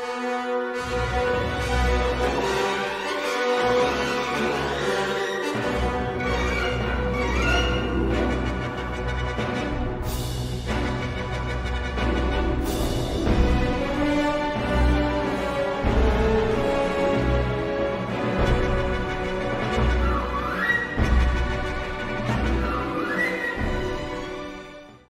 Música